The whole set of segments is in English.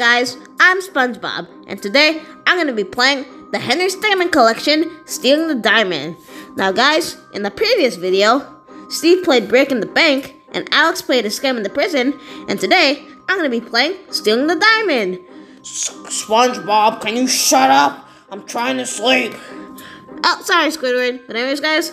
guys? I'm SpongeBob, and today I'm going to be playing the Henry Stickmin Collection, Stealing the Diamond. Now guys, in the previous video, Steve played Breaking the Bank, and Alex played Escaping the Prison, and today I'm going to be playing Stealing the Diamond. SpongeBob, can you shut up? I'm trying to sleep. Oh, sorry, Squidward. But anyways, guys,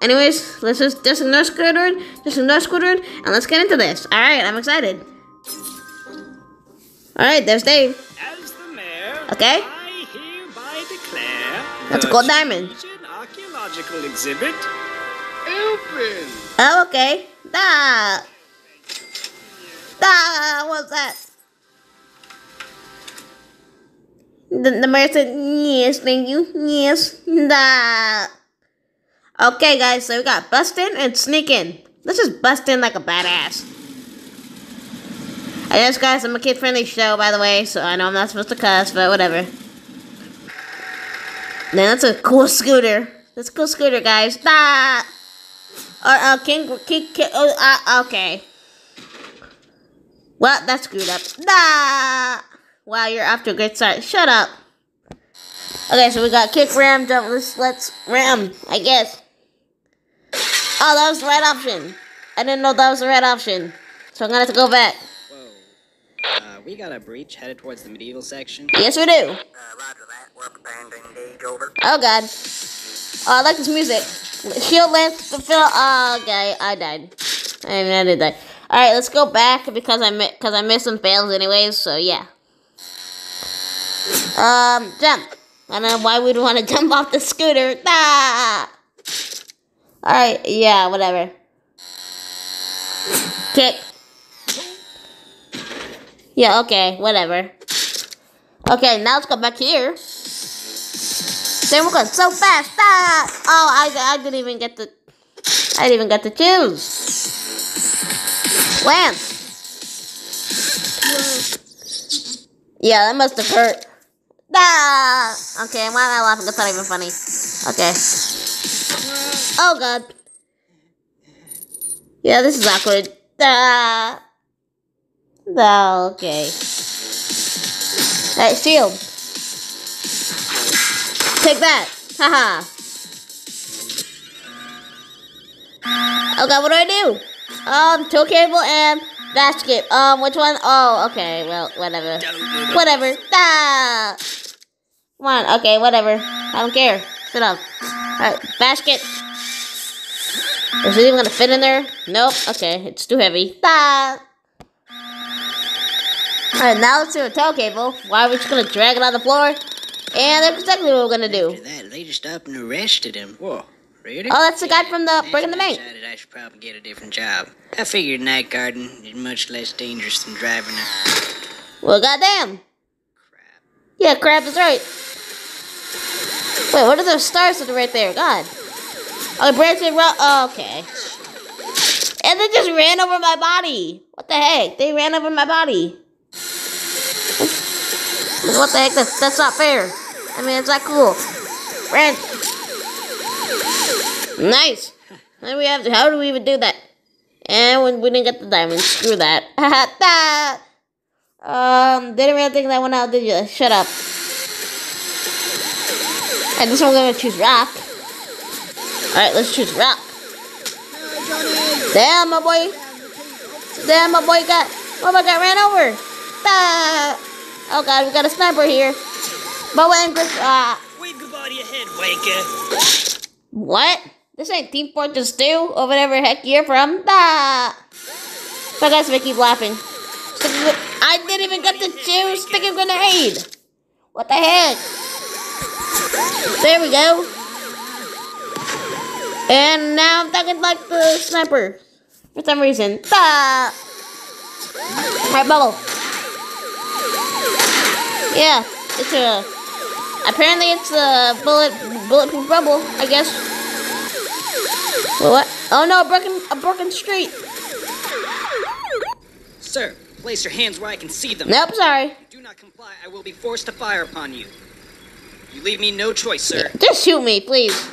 anyways, let's just, just ignore Squidward, just ignore Squidward, and let's get into this. Alright, I'm excited. Alright, there's Dave. As the mayor, Okay. I hereby declare That's a gold diamond. Archaeological exhibit open. Oh, okay. Da. Da. What's that? The, the mayor said, yes, thank you. Yes. Da. Okay, guys, so we got bust in and sneak in. Let's just bust in like a badass. I guess, guys, I'm a kid friendly show, by the way, so I know I'm not supposed to cuss, but whatever. Man, that's a cool scooter. That's a cool scooter, guys. Da. Or uh, King, King, King oh, uh, okay. Well, that's screwed up. Nah. Wow, you're off to a great start. Shut up. Okay, so we got kick, ram, jump. Let's let's ram. I guess. Oh, that was the right option. I didn't know that was the right option, so I'm gonna have to go back. Whoa. We got a breach headed towards the medieval section. Yes, we do. Uh, roger that. We're preparing to engage over. Oh God. Oh, I like this music. Shield length to fill. Oh, okay, I died. I mean, I did die. All right, let's go back because I because I missed some fails anyways. So yeah. Um, jump. I don't know why we'd want to jump off the scooter. Ah. All right, yeah, whatever. Kick. Yeah, okay, whatever. Okay, now let's go back here. Then we're going so fast. Ah! Oh, I, I didn't even get to. I didn't even get to choose. Lance. Yeah, that must have hurt. Ah! Okay, why am I laughing? That's not even funny. Okay. Oh god. Yeah, this is awkward. Ah. Oh, okay. Alright, shield. Take that. Haha. oh god, what do I do? Um, tow cable and basket. Um, which one? Oh, okay. Well, whatever. Whatever. Ah. Come on. Okay, whatever. I don't care. Sit up. Alright, basket. Is it even gonna fit in there? Nope. Okay, it's too heavy. Ah. Alright, now let's do a tow cable. Why are we just gonna drag it on the floor? And that's exactly what we're gonna do. After that, they just up and arrested him. Whoa, really? Oh, that's the guy from the Breaking the Bank. I should probably get a different job. I figured night guarding is much less dangerous than driving a Well, goddamn. crap. Yeah, crap is right. Wait, what are those stars that are right there? God. Oh, branching rock. Oh, okay. And they just ran over my body. What the heck? They ran over my body. What the heck? That's, that's not fair. I mean, it's not cool. Ran. Nice. Do we have to, how do we even do that? And when we didn't get the diamond, screw that. Um, didn't really think that one out, did you? Shut up. And this one we're gonna choose rock. Alright, let's choose rock. Damn, my boy. Damn, my boy got. Oh my god, ran over. Ah. Oh god, we got a sniper here. Bow and Griff. Ah. Wave goodbye to your head, Waker. What? This ain't Team Fortress 2 or whatever heck you're from. Ah. So guys, we keep laughing. Stick a gr- I didn't even get to choose stick a grenade. What the heck? There we go. And now I'm talking like the sniper. For some reason. Ah. Alright, bubble. Yeah, it's a. Apparently, it's a bullet bulletproof bubble. I guess. Well, what? Oh no, a broken a broken street. Sir, place your hands where I can see them. Nope, sorry. Do not comply, I will be forced to fire upon you. You leave me no choice, sir. Just shoot me, please.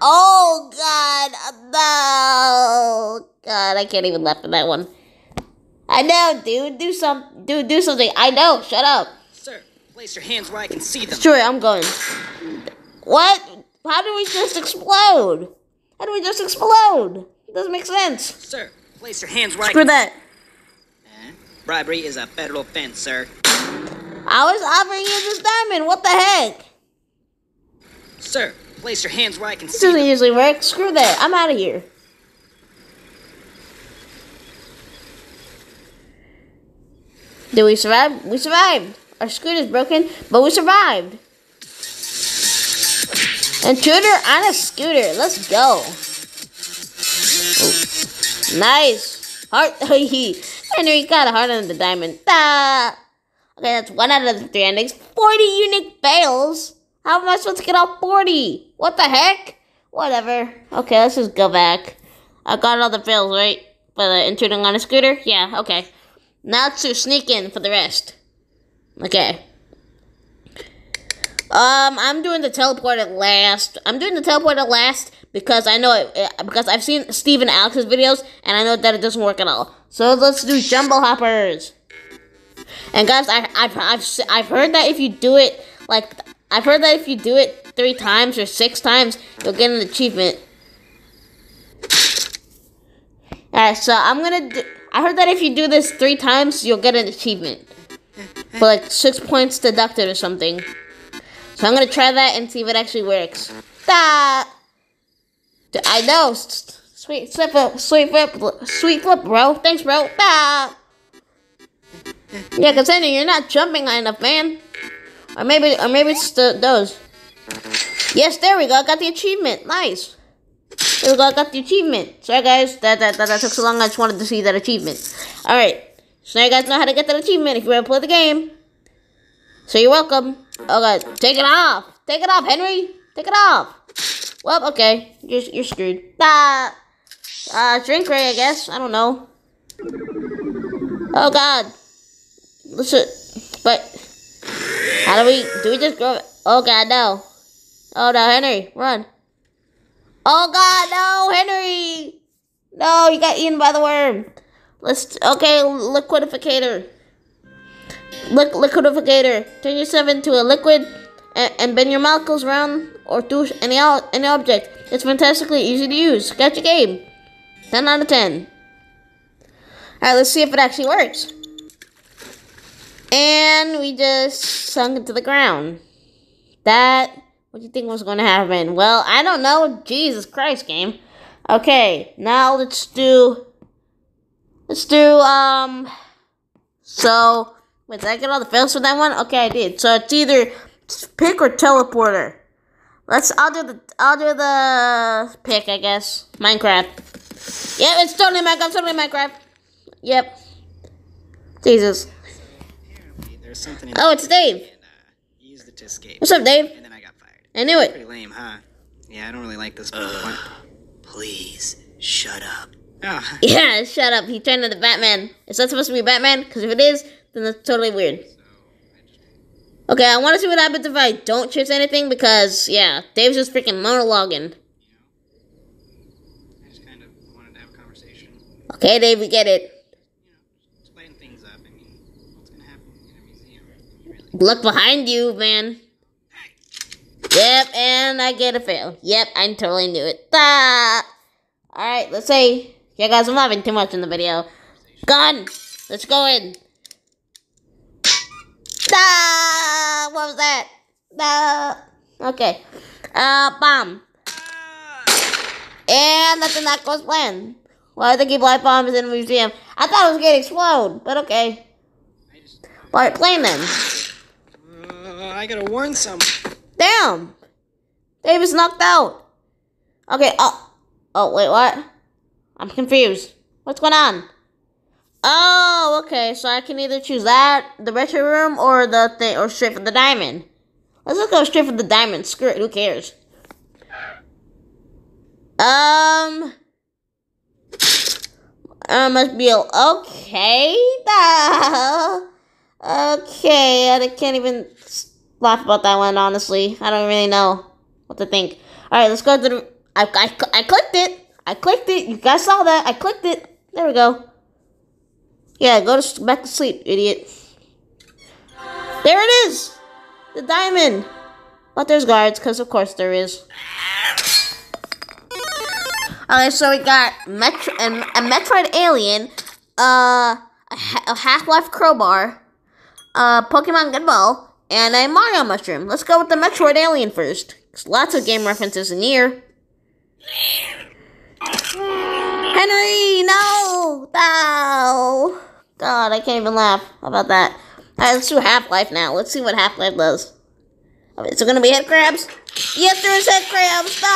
Oh God, no, God, I can't even laugh at that one. I know, dude. Do some, dude. Do something. I know. Shut up. Place your hands where I can see them. Sure, I'm going. What? How do we just explode? How do we just explode? It doesn't make sense. Sir, place your hands where I Screw can that. Uh, Bribery is a federal offense, sir. I was offering you this diamond. What the heck? Sir, place your hands where I can This see doesn't them. usually work. Screw that. I'm out of here. Did we survive? We survived. Our scooter's broken, but we survived. Intruder on a scooter. Let's go. Ooh. Nice. Heart. Henry got a heart on the diamond. Ah. Okay, that's one out of the three endings. 40 unique fails. How am I supposed to get all 40? What the heck? Whatever. Okay, let's just go back. I got all the fails, right? For the intruding on a scooter? Yeah, okay. Now to sneak in for the rest. Okay. Um, I'm doing the teleport at last. I'm doing the teleport at last because I know it, because I've seen Steve and Alex's videos and I know that it doesn't work at all. So let's do jumbo hoppers. And guys, I, I've, I've, I've heard that if you do it, like, I've heard that if you do it three times or six times, you'll get an achievement. Alright, so I'm gonna do, I heard that if you do this three times, you'll get an achievement. For like six points deducted or something. So I'm gonna try that and see if it actually works. Da! I know. Sweet flip, sweet flip, sweet flip, bro. Thanks, bro. Da! Yeah, Henry, you're not jumping high enough, man. Or maybe, or maybe it's the, those. Yes, there we go. I got the achievement. Nice. There we go. I got the achievement. Sorry, guys. That that, that that took so long. I just wanted to see that achievement. All right. So now you guys know how to get that achievement if you want to play the game. So you're welcome. Oh god, take it off. Take it off, Henry. Take it off. Well, okay. You're you're screwed. Ah. Uh, drink ray, I guess. I don't know. Oh god. Listen, but how do we do we just go? Oh god, no! Oh no, Henry, run! Oh god, no, Henry! No, you got eaten by the worm. Let's okay, liquidificator. Liq- liquidificator. Turn yourself into a liquid and, and bend your molecules around or through any any object. It's fantastically easy to use. Got your game. Ten out of ten. All right, let's see if it actually works. And we just sunk into the ground. That, what do you think was going to happen? Well, I don't know. Jesus Christ, game. Okay, now let's do, let's do, um, so, wait, did I get all the fails for that one? Okay, I did. So it's either pick or teleporter. Let's, I'll do the, I'll do the pick, I guess. Minecraft. Yep, it's totally Minecraft, totally Minecraft. Yep. Jesus. Apparently, there's something in Oh, it's Dave. and, uh, used it to escape. What's up, Dave? And then I got fired. I knew it. Pretty lame, huh? Yeah, I don't really like this. one. Please, shut up. Yeah, shut up. He turned into Batman. Is that supposed to be Batman? Because if it is, then that's totally weird. Okay, I want to see what happens if I don't choose anything because, yeah, Dave's just freaking monologuing. Okay, Dave, we get it. Look behind you, man. Yep, and I get a fail. Yep, I totally knew it. Ah! Alright, let's say, yeah, guys, I'm laughing too much in the video. Gun! Let's go in. Ah! What was that? Ah! Okay. Uh, bomb. And nothing that goes plan. Why do they keep light bombs in a museum? I thought it was gonna explode, but okay. Alright, plane then. Uh, I gotta warn some. Damn! Davis knocked out. Okay, oh. Oh, wait, what? I'm confused. What's going on? Oh, okay, so I can either choose that, the retro room, or the thing, or straight for the diamond. Let's just go straight for the diamond. Screw it, who cares? Um. Uh, must be okay. Okay, I can't even laugh about that one, honestly. I don't really know what to think. Alright, let's go to the. I, I, I clicked it. I clicked it. You guys saw that. I clicked it. There we go. Yeah, go to back to sleep, idiot. There it is! The diamond! But there's guards, because of course there is. Okay, so we got Metro and a Metroid Alien, uh, a, a Half-Life Crowbar, uh, Pokemon Good Ball, and a Mario Mushroom. Let's go with the Metroid Alien first. 'cause lots of game references in here. Henry, no! No! God, I can't even laugh. About that? Alright, let's do Half-Life now. Let's see what Half-Life does. Is it gonna be head crabs? Yes, there is head crabs! No!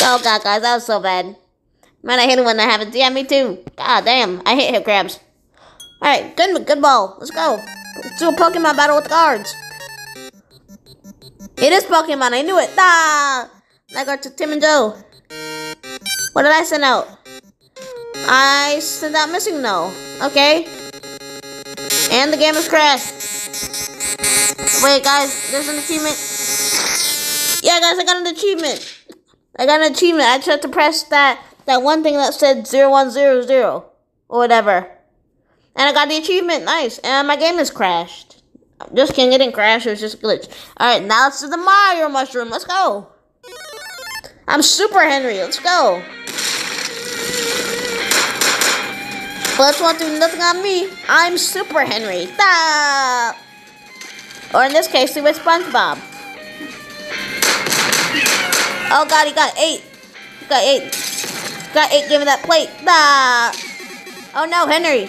Oh god, guys, that was so bad. Man, I hate it when that happens. Yeah, me too. God damn, I hate head crabs. Alright, good, good ball. Let's go. Let's do a Pokemon battle with the guards. It is Pokemon, I knew it. Ah! I got to Tim and Joe. What did I send out? I sent out MissingNo. Okay. And the game has crashed. Wait, guys, there's an achievement. Yeah, guys, I got an achievement. I got an achievement. I had to press that that one thing that said 0100 or whatever. And I got the achievement. Nice. And my game has crashed. Just kidding, it didn't crash. It was just a glitch. Alright, now let's do the Mario Mushroom. Let's go. I'm Super Henry. Let's go. Let's not do nothing on me. I'm Super Henry. Ah! Or in this case, do with SpongeBob. Oh god, he got eight. He got eight. Got eight. Give me that plate. Ah! Oh no, Henry.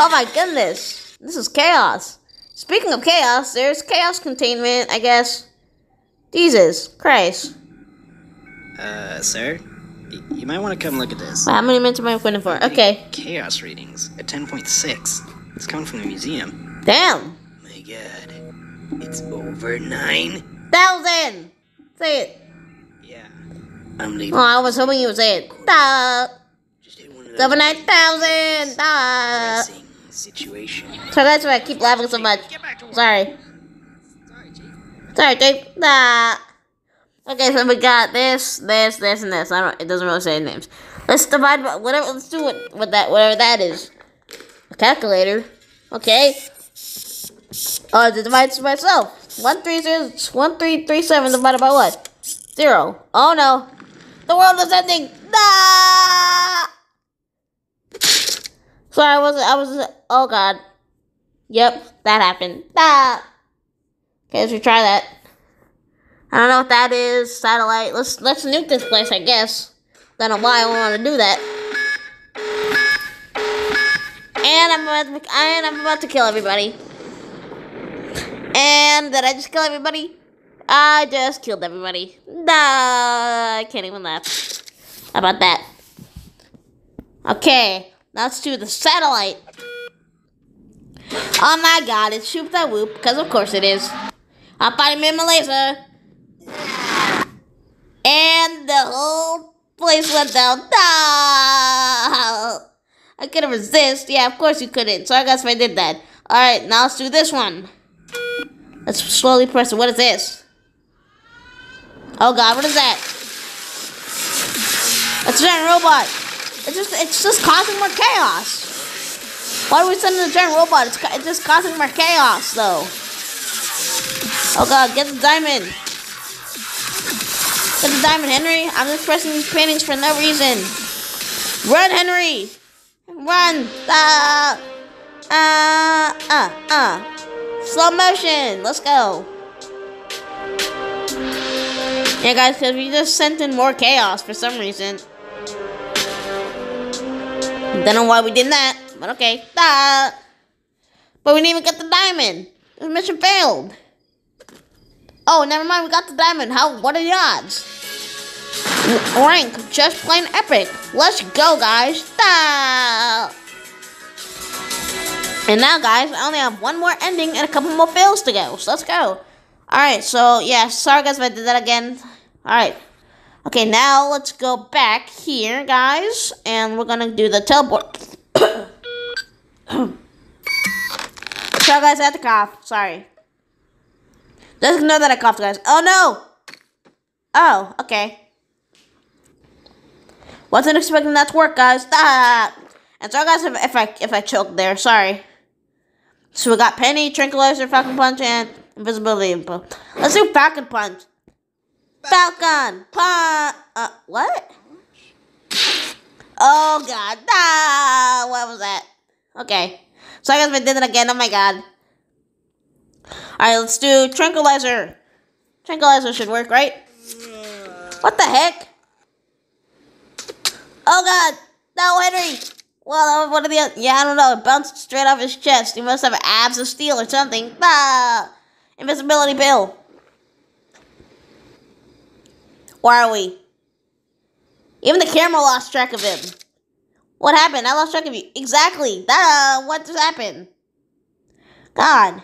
Oh my goodness. This is chaos. Speaking of chaos, there's chaos containment, I guess. Jesus Christ. Uh, sir? Y- you might want to come look at this. How many minutes am I waiting for? Okay. Chaos readings at 10.6. It's coming from the museum. Damn. My god. It's over 9,000. Say it. Yeah. I'm leaving. Oh, I was hoping you would say it. Da. Just hit one of those Seven nine thousand. Situation. So that's why I keep laughing so much. Sorry. Sorry, Jake. Da. Okay, so we got this, this, this, and this. I don't. It doesn't really say names. Let's divide by whatever. Let's do it with that. Whatever that is. A calculator. Okay. Uh, oh, it divides by itself. One three zero one three three seven divided by what? Zero. Oh no. The world is ending. Nah. Sorry, I wasn't. I was. Oh god. Yep, that happened. Ah. Okay, let's retry that. I don't know what that is. Satellite. Let's let's nuke this place, I guess. Know why I want to do that. And I'm about to, and I'm about to kill everybody. And did I just kill everybody? I just killed everybody. Nah, I can't even laugh. About that? Okay, let's do the satellite. Oh my god, it's Shoop Da Whoop, because of course it is. I'm fighting me in my laser. And the whole place went down. I couldn't resist. Yeah, of course you couldn't. So I guess I did that. Alright, now let's do this one. Let's slowly press it. What is this? Oh god, what is that? It's a giant robot. It's just it's just causing more chaos. Why are we sending the giant robot? It's, it's just causing more chaos though. Oh god, get the diamond. Get the diamond, Henry. I'm just pressing these paintings for no reason. Run, Henry! Run! Ah! Ah! Ah! Ah! Slow motion! Let's go! Yeah, guys, because we just sent in more chaos for some reason. Don't know why we did that, but okay. Ah! But we didn't even get the diamond. The mission failed. Oh, never mind. We got the diamond. How? What are the odds? Rank just plain epic. Let's go, guys. Ah! And now, guys, I only have one more ending and a couple more fails to go. So let's go. Alright, so yeah, sorry guys if I did that again. Alright. Okay, now let's go back here, guys. And we're gonna do the teleport. sorry guys, I had to cough. Sorry. Just know that I coughed, guys. Oh no! Oh, okay. Wasn't expecting that to work, guys. Ah. And sorry, guys, if, if I if I choked there. Sorry. So we got Penny, Tranquilizer, Falcon Punch, and Invisibility. Let's do Falcon Punch. Falcon Punch. Uh, what? Oh God! Ah, what was that? Okay. So I guess we did it again. Oh my God. All right, let's do Tranquilizer. Tranquilizer should work, right? What the heck? Oh God! No, Henry. Well, one of the? Yeah, I don't know. It bounced straight off his chest. He must have abs of steel or something. Ah! Invisibility pill. Where are we? Even the camera lost track of him. What happened? I lost track of you. Exactly. That, uh, what just happened? God.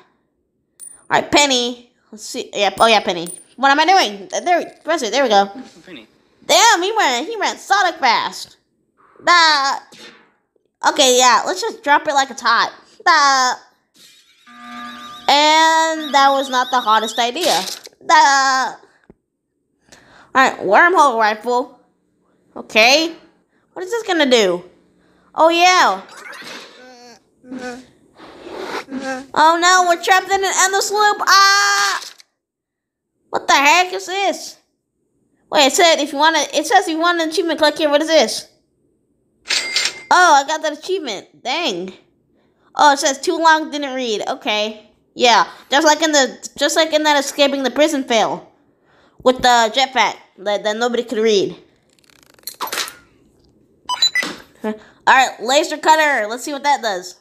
Alright, Penny. Let's see. Yeah, oh yeah, Penny. What am I doing? There, press it. There we go. Penny. Damn, he ran. He ran Sonic fast. Nah. Okay, yeah. Let's just drop it like it's hot. Nah. And that was not the hottest idea. Nah. Alright, wormhole rifle. Okay. What is this gonna do? Oh yeah. Oh no, we're trapped in an endless loop. Ah! What the heck is this? Wait, it said if you want to, it says if you want an achievement, click here. What is this? Oh, I got that achievement. Dang. Oh, it says too long, didn't read. Okay. Yeah, just like in the, just like in that escaping the prison fail with the jetpack that, that nobody could read. All right, laser cutter. Let's see what that does.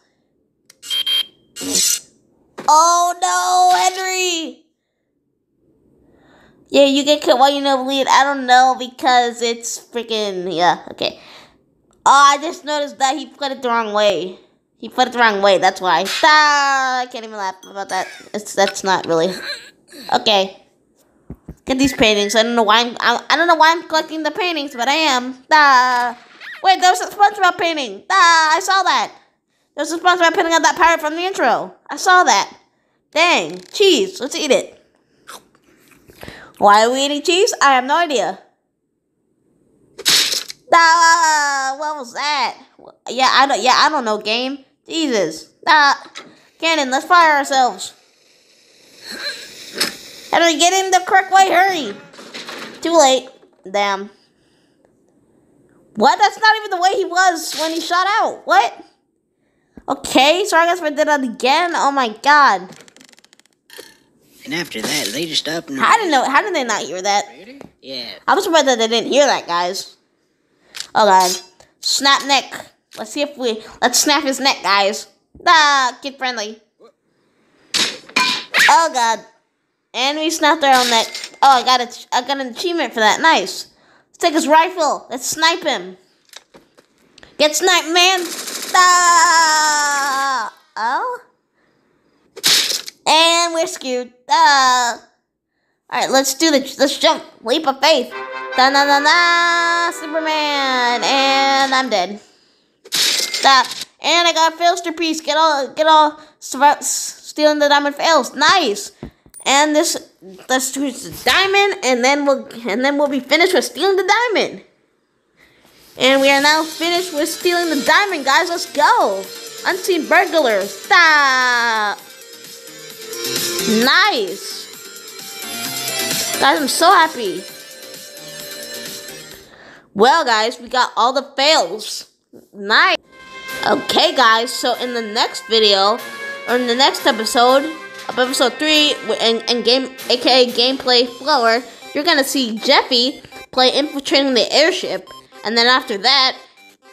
Oh no, Henry! Yeah, you get cut while you know bleed. I don't know because it's freaking yeah. Okay. Oh, I just noticed that he put it the wrong way. He put it the wrong way. That's why. Ah, I can't even laugh about that. It's that's not really okay. Get these paintings. I don't know why I'm. I, I don't know why I'm collecting the paintings, but I am. Ah. Wait, there was a SpongeBob painting. Ah, I saw that. There's a SpongeBob painting of that pirate from the intro. I saw that. Dang, cheese. Let's eat it. Why are we eating cheese? I have no idea. Ah, what was that? Yeah, I don't. Yeah, I don't know. Game. Jesus. Ah, Cannon, let's fire ourselves. How do we get in the correct way? Hurry. Too late. Damn. What? That's not even the way he was when he shot out. What? Okay, so I guess we did that again. Oh my god. And after that, they just up and. How did know? How did they not hear that? Yeah. I was surprised that they didn't hear that, guys. Oh god. Snap neck. Let's see if we let's snap his neck, guys. Ah, kid friendly. Oh god. And we snapped our own neck. Oh, I got a, I got an achievement for that. Nice. Let's take his rifle. Let's snipe him. Get sniped, man. Ah! Oh. And we're skewed. Ah. All right, let's do the let's jump. Leap of faith. Da da da da. Superman, and I'm dead. That and I got Failster piece. Get all get all stealing the diamond fails. Nice. And this let's choose the diamond, and then we'll and then we'll be finished with stealing the diamond. And we are now finished with stealing the diamond, guys. Let's go. Unseen burglar. Stop. Nice. Guys, I'm so happy. Well, guys, we got all the fails. Nice. Okay, guys, so in the next video, or in the next episode, of episode 3, and, and game, aka Gameplay Flower, you're gonna see Jeffy play infiltrating the airship, and then after that,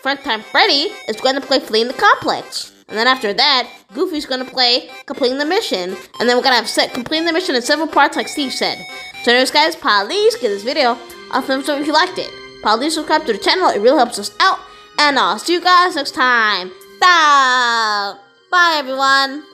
Funtime Freddy is going to play fleeing the complex. And then after that, Goofy's gonna play completing the mission. And then we're gonna have set completing the mission in several parts like Steve said. So anyways guys, please give this video a thumbs up if you liked it. Please subscribe to the channel, it really helps us out. And I'll see you guys next time. Bye, Bye everyone.